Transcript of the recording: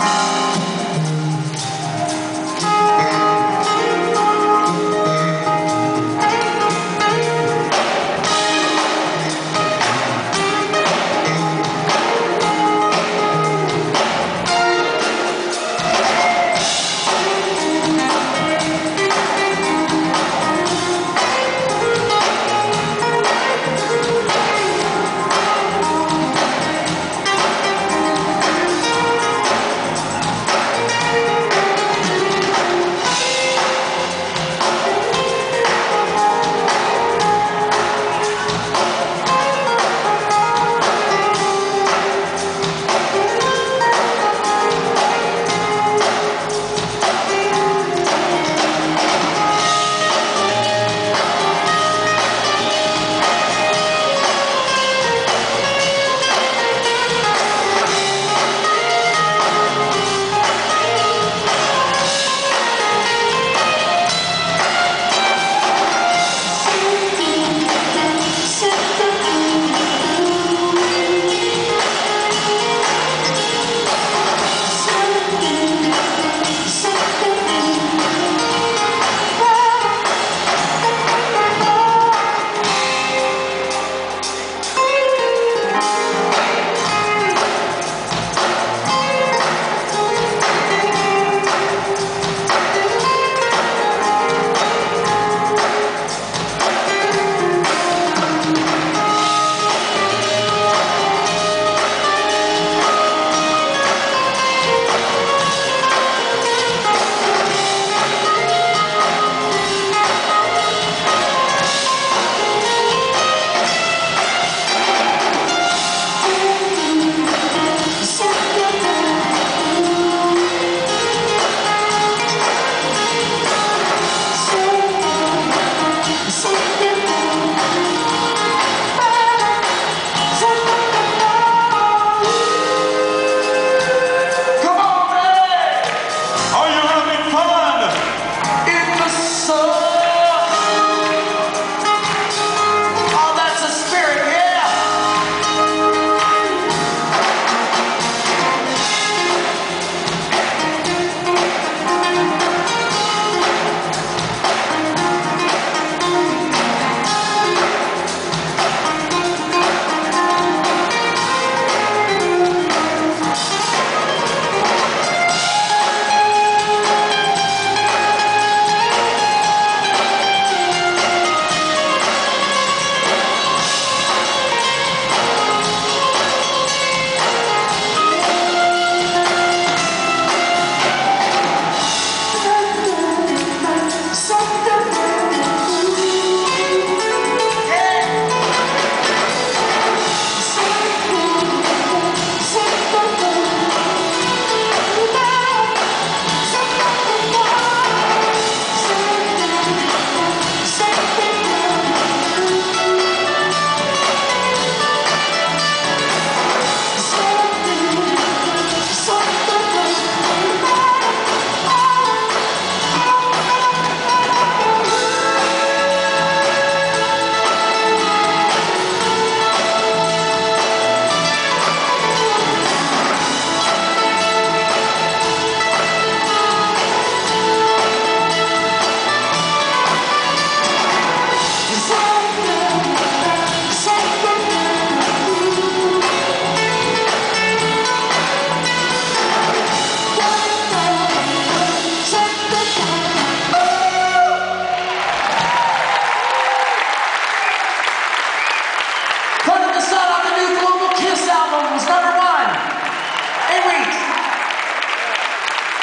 Bye.